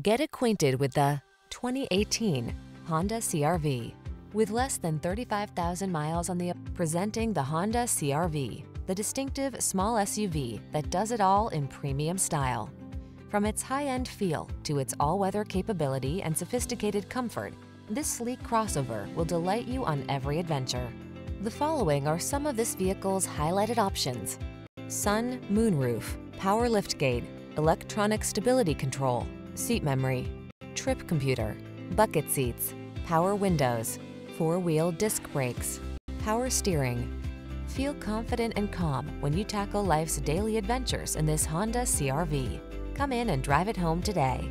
Get acquainted with the 2018 Honda CRV. With less than 35,000 miles on the presenting the Honda CRV, the distinctive small SUV that does it all in premium style. From its high-end feel to its all-weather capability and sophisticated comfort, this sleek crossover will delight you on every adventure. The following are some of this vehicle's highlighted options. Sun moonroof, power liftgate, electronic stability control, seat memory, trip computer, bucket seats, power windows, four-wheel disc brakes, power steering. Feel confident and calm when you tackle life's daily adventures in this Honda CRV. Come in and drive it home today.